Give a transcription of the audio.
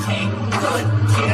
请尊敬